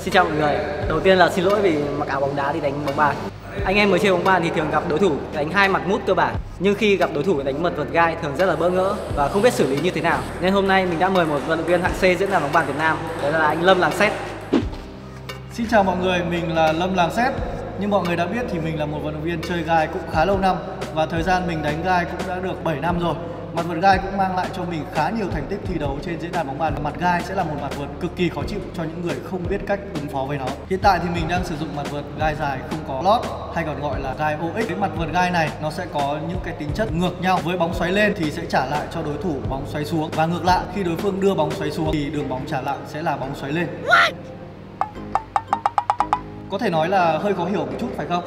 Xin chào mọi người. Đầu tiên là xin lỗi vì mặc áo bóng đá đi đánh bóng bàn. Anh em mới chơi bóng bàn thì thường gặp đối thủ đánh hai mặt mút cơ bản, nhưng khi gặp đối thủ đánh mật vật gai thường rất là bỡ ngỡ và không biết xử lý như thế nào. Nên hôm nay mình đã mời một vận động viên hạng C diễn đàn bóng bàn Việt Nam, đó là anh Lâm Làng Xét. Xin chào mọi người, mình là Lâm Làng Xét. Như mọi người đã biết thì mình là một vận động viên chơi gai cũng khá lâu năm và thời gian mình đánh gai cũng đã được 7 năm rồi. Mặt vượt gai cũng mang lại cho mình khá nhiều thành tích thi đấu trên diễn đàn bóng bàn. Mặt gai sẽ là một mặt vượt cực kỳ khó chịu cho những người không biết cách ứng phó với nó. Hiện tại thì mình đang sử dụng mặt vượt gai dài không có lót, hay còn gọi là gai OX. Cái mặt vượt gai này nó sẽ có những cái tính chất ngược nhau. Với bóng xoáy lên thì sẽ trả lại cho đối thủ bóng xoáy xuống và ngược lại, khi đối phương đưa bóng xoáy xuống thì đường bóng trả lại sẽ là bóng xoáy lên. Có thể nói là hơi khó hiểu một chút, phải không?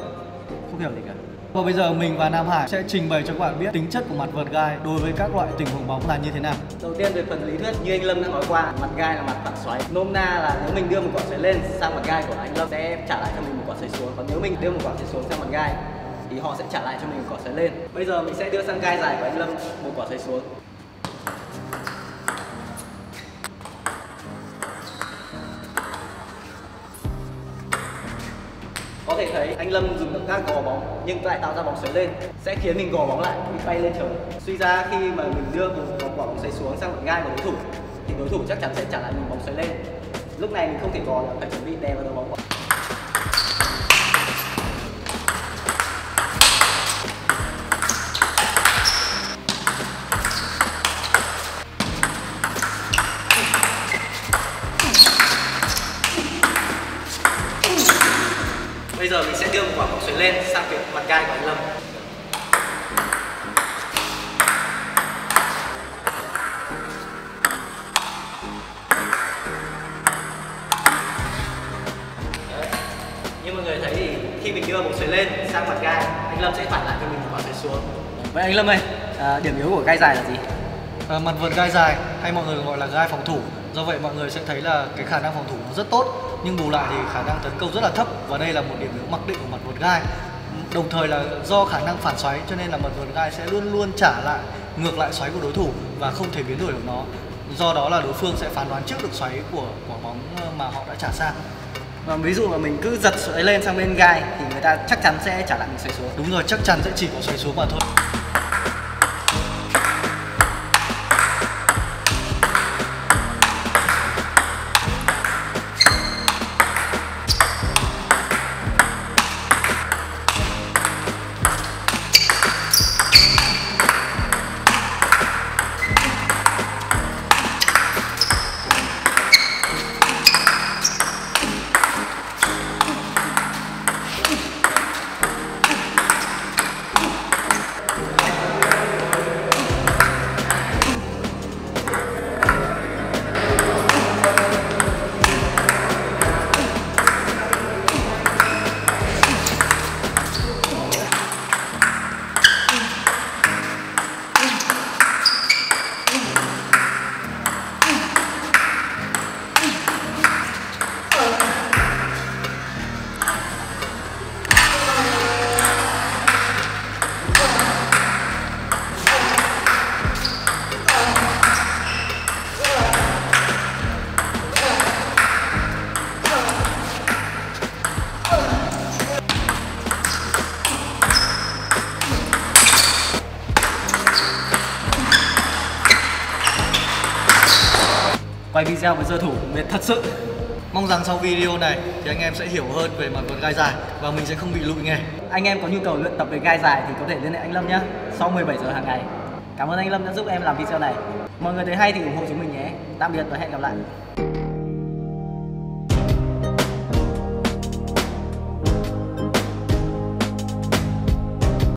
Không hiểu gì cả. Và bây giờ mình và Nam Hải sẽ trình bày cho các bạn biết tính chất của mặt vợt gai đối với các loại tình huống bóng là như thế nào. Đầu tiên về phần lý thuyết như anh Lâm đã nói qua, mặt gai là mặt phản xoáy. Nôm na là nếu mình đưa một quả xoáy lên sang mặt gai của anh Lâm sẽ trả lại cho mình một quả xoáy xuống. Còn nếu mình đưa một quả xoáy xuống sang mặt gai thì họ sẽ trả lại cho mình một quả xoáy lên. Bây giờ mình sẽ đưa sang gai dài của anh Lâm một quả xoáy xuống. Có thể thấy anh Lâm dùng động tác gò bóng, nhưng lại tạo ra bóng xoáy lên, sẽ khiến mình gò bóng lại bị bay lên trời. Suy ra khi mà mình đưa một bóng quả bóng xoáy xuống sang một gai của đối thủ, thì đối thủ chắc chắn sẽ trả lại mình bóng xoáy lên. Lúc này mình không thể gò được phải chuẩn bị đè vào đầu bóng. Giờ mình sẽ đưa một quả bóng xoáy lên sang phía mặt gai của anh Lâm. Đấy. Như mọi người thấy thì khi mình đưa bóng xoáy lên sang mặt gai, anh Lâm sẽ phản lại cho mình một quả xoáy xuống. Vậy anh Lâm ơi, à, điểm yếu của gai dài là gì? À, mặt vợt gai dài hay mọi người gọi là gai phòng thủ. Do vậy mọi người sẽ thấy là cái khả năng phòng thủ nó rất tốt nhưng bù lại thì khả năng tấn công rất là thấp và đây là một điểm yếu mặc định của mặt vợt gai. Đồng thời là do khả năng phản xoáy cho nên là mặt vợt gai sẽ luôn luôn trả lại ngược lại xoáy của đối thủ và không thể biến đổi được nó. Do đó là đối phương sẽ phán đoán trước được xoáy của quả bóng mà họ đã trả sang. Và ví dụ mà mình cứ giật xoáy lên sang bên gai thì người ta chắc chắn sẽ trả lại mình xoáy xuống. Đúng rồi, chắc chắn sẽ chỉ có xoáy xuống mà thôi. Quay video với giờ thủ mệt thật sự. Mong rằng sau video này thì anh em sẽ hiểu hơn về mặt vợt gai dài và mình sẽ không bị lụi nghề. Anh em có nhu cầu luyện tập về gai dài thì có thể liên hệ anh Lâm nhé. Sau 17 giờ hàng ngày. Cảm ơn anh Lâm đã giúp em làm video này. Mọi người thấy hay thì ủng hộ chúng mình nhé. Tạm biệt và hẹn gặp lại.